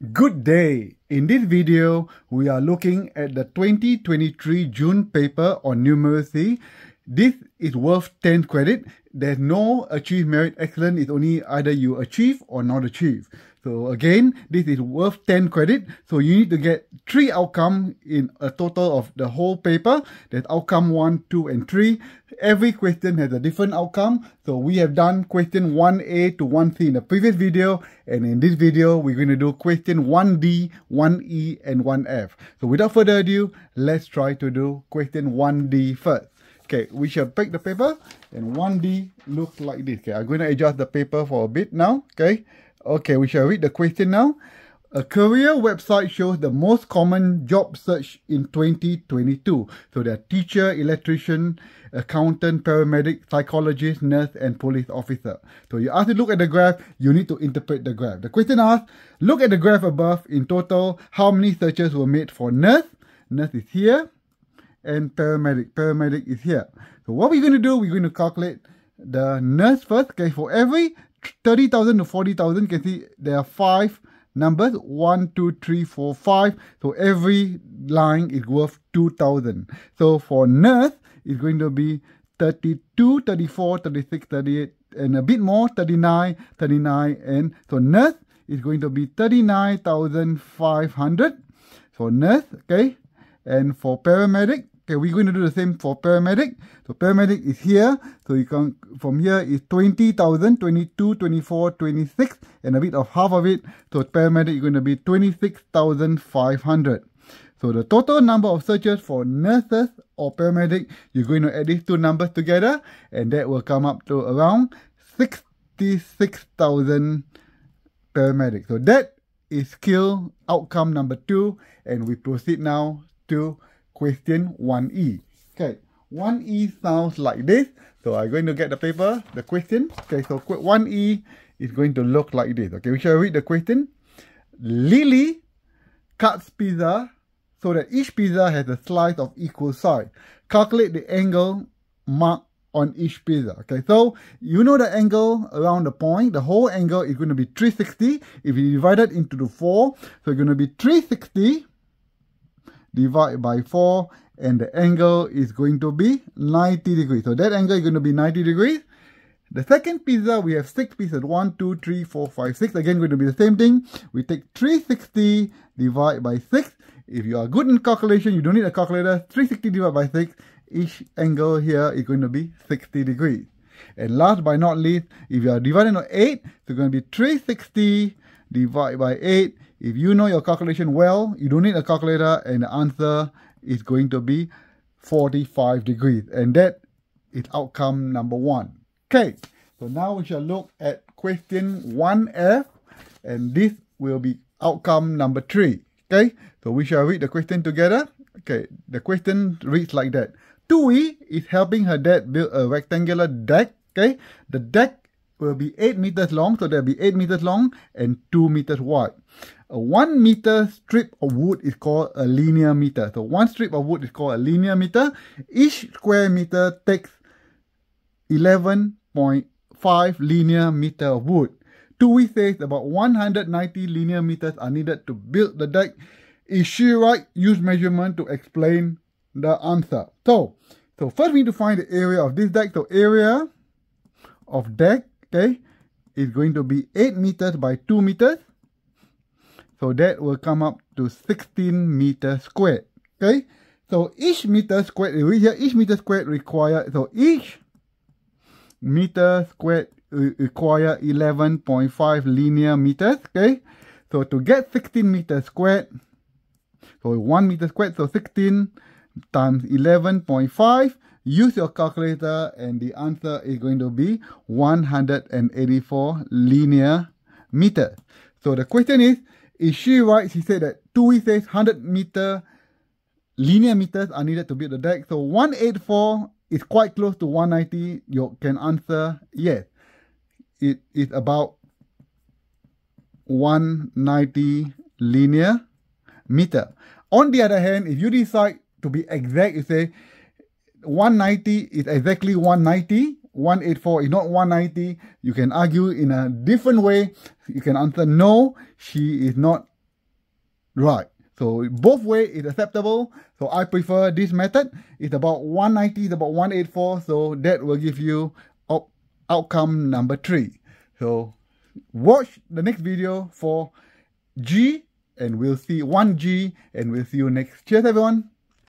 Good day! In this video, we are looking at the 2023 June paper on numeracy. This is worth 10 credit. There's no achieve merit excellent. It's only either you achieve or not achieve. So again, this is worth 10 credit. So you need to get three outcome in a total of the whole paper. There's outcome 1, 2, and 3. Every question has a different outcome. So we have done question 1A to 1C in the previous video. And in this video, we're going to do question 1D, 1E, and 1F. So without further ado, let's try to do question 1D first. Okay, we shall pick the paper and 1D looks like this. Okay, I'm going to adjust the paper for a bit now. Okay, Okay, we shall read the question now. A career website shows the most common job search in 2022. So there are teacher, electrician, accountant, paramedic, psychologist, nurse, and police officer. So you ask to look at the graph, you need to interpret the graph. The question asks, look at the graph above. In total, how many searches were made for nurse? Nurse is here. And paramedic. Paramedic is here. So what we're going to do, we're going to calculate the nurse first. Okay, for every 30,000 to 40,000, you can see there are five numbers. 1 2 3 4 5 so every line is worth 2000 so for nurse it's going to be 32 34 36 38 and a bit more 39 39 and so nurse is going to be 39500 for nurse okay? And for paramedic Okay, we're going to do the same for paramedic. So paramedic is here. So you can, from here is 20,000, 22, 24, 26, and a bit of half of it. So paramedic is going to be 26,500. So the total number of searches for nurses or paramedic, you're going to add these two numbers together, and that will come up to around 66,000 paramedics. So that is skill outcome number two, and we proceed now to question 1E. Okay, 1E sounds like this. So I'm going to get the paper, the question. Okay, so 1E is going to look like this. Okay, we shall read the question. Lily cuts pizza so that each pizza has a slice of equal size. Calculate the angle marked on each pizza. Okay, so you know the angle around the point. The whole angle is going to be 360. If you divide it into the 4, so it's going to be 360 divide by 4 and the angle is going to be 90 degrees. So that angle is going to be 90 degrees. The second pizza, we have 6 pieces. 1, 2, 3, 4, 5, 6. Again, going to be the same thing. We take 360 divided by 6. If you are good in calculation, you don't need a calculator. 360 divided by 6. Each angle here is going to be 60 degrees. And last but not least, if you are dividing on 8, it's going to be 360 divided by 8 if you know your calculation well, you don't need a calculator and the answer is going to be 45 degrees. And that is outcome number one. Okay, so now we shall look at question 1F and this will be outcome number three. Okay, so we shall read the question together. Okay, the question reads like that. Tui is helping her dad build a rectangular deck. Okay, the deck will be 8 meters long, so there'll be 8 meters long and 2 meters wide. A 1 meter strip of wood is called a linear meter. So one strip of wood is called a linear meter. Each square meter takes 11.5 linear meter of wood. Tui says about 190 linear meters are needed to build the deck. Is she right? Use measurement to explain the answer. So, so first we need to find the area of this deck. So area of deck, okay, is going to be 8 meters by 2 meters. So that will come up to 16 meters squared. Okay. So each meter squared, here each meter squared require, so each meter squared require 11.5 linear meters. Okay. So to get 16 meters squared, so 1 meter squared, so 16 times 11.5, use your calculator and the answer is going to be 184 linear meters. So the question is, is she right? She said that Tui says 100 meter linear meters are needed to build the deck. So 184 is quite close to 190. You can answer yes. It is about 190 linear meter. On the other hand, if you decide to be exact, you say 190 is exactly 190 184 is not 190. You can argue in a different way. You can answer no, she is not Right. So both way is acceptable. So I prefer this method. It's about 190 is about 184. So that will give you op- outcome number three. So watch the next video for G and we'll see 1G and we'll see you next. Cheers everyone.